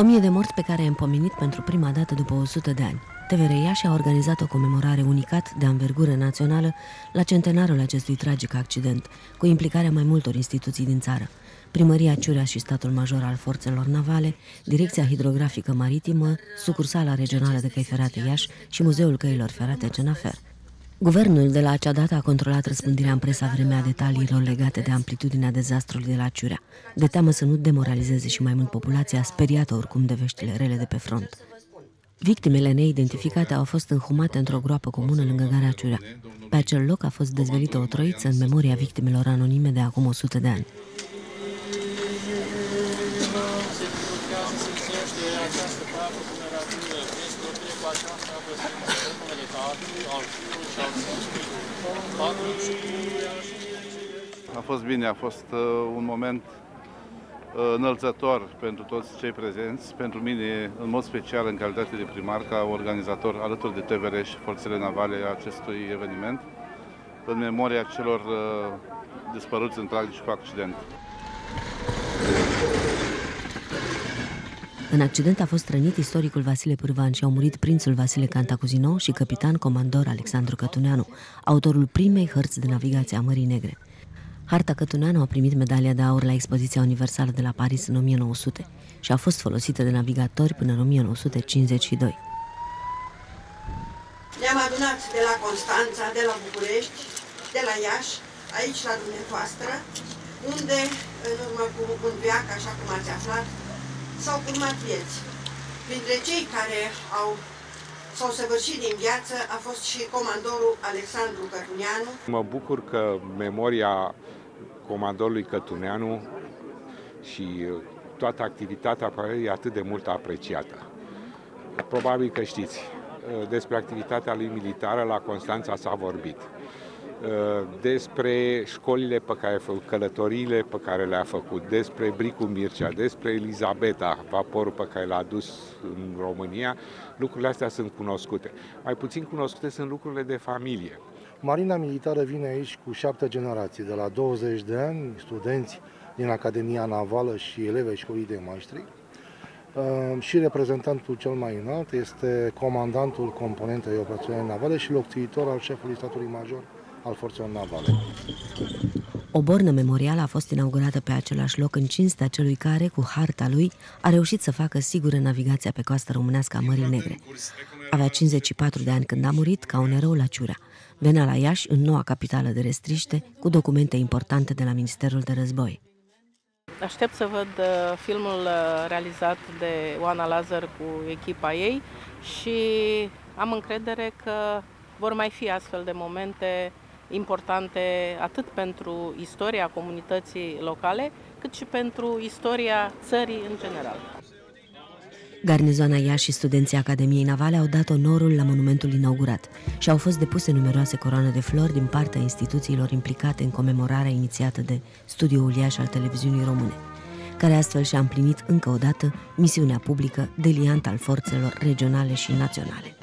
O mie de morți pe care i-a împomenit pentru prima dată după 100 de ani. TVR Iași a organizat o comemorare unicat de anvergură națională la centenarul acestui tragic accident, cu implicarea mai multor instituții din țară. Primăria Ciurea și statul major al forțelor navale, Direcția Hidrografică Maritimă, sucursala regională de căi ferate Iași și Muzeul Căilor Ferate Cenafer. Guvernul de la acea dată a controlat răspândirea în presa vremea detaliilor legate de amplitudinea dezastrului de la Ciurea, de teamă să nu demoralizeze și mai mult populația, speriată oricum de veștile rele de pe front. Victimele neidentificate au fost înhumate într-o groapă comună lângă Gara Ciurea. Pe acel loc a fost dezvelită o troiță în memoria victimelor anonime de acum 100 de ani. A fost bine, a fost uh, un moment uh, înălțător pentru toți cei prezenți, pentru mine în mod special în calitate de primar, ca organizator alături de TVR și forțele navale a acestui eveniment, în memoria celor uh, dispăruți în tragic cu accident. În accident a fost rănit istoricul Vasile Pârvan și au murit prințul Vasile Cantacuzino și capitan comandor Alexandru Cătuneanu, autorul primei hărți de navigație a Mării Negre. Harta Cătuneanu a primit medalia de aur la expoziția universală de la Paris în 1900 și a fost folosită de navigatori până în 1952. Ne-am adunat de la Constanța, de la București, de la Iași, aici la dumneavoastră, unde, în urmă cu un veac, așa cum ați aflat, s-au urmat vieți. Printre cei care au s-au săvârșit din viață a fost și comandorul Alexandru Cătuneanu. Mă bucur că memoria comandorului Cătuneanu și toată activitatea pe e atât de mult apreciată. Probabil că știți, despre activitatea lui militară la Constanța s-a vorbit. Uh, despre școlile pe care a făcut, călătoriile pe care le-a făcut, despre Bricu Mircea, despre Elizabeta, vaporul pe care l-a dus în România, lucrurile astea sunt cunoscute. Mai puțin cunoscute sunt lucrurile de familie. Marina Militară vine aici cu șapte generații, de la 20 de ani, studenți din Academia Navală și elevi școlii de maestri. Uh, și reprezentantul cel mai înalt este comandantul componentei operaționale navale și locțiitor al șefului statului major al forțelor navale. O bornă memorială a fost inaugurată pe același loc în cinstea celui care, cu harta lui, a reușit să facă sigură navigația pe coasta românească a Mării Negre. Avea 54 de ani când a murit ca un erou la Ciura. Venea la Iași, în noua capitală de restriște, cu documente importante de la Ministerul de Război. Aștept să văd uh, filmul uh, realizat de Oana Lazar cu echipa ei și am încredere că vor mai fi astfel de momente importante atât pentru istoria comunității locale, cât și pentru istoria țării în general. Garnizoana Iași și studenții Academiei Navale au dat onorul la monumentul inaugurat și au fost depuse numeroase coroane de flori din partea instituțiilor implicate în comemorarea inițiată de Studioul Iași al televiziunii române, care astfel și-a împlinit încă o dată misiunea publică de liant al forțelor regionale și naționale.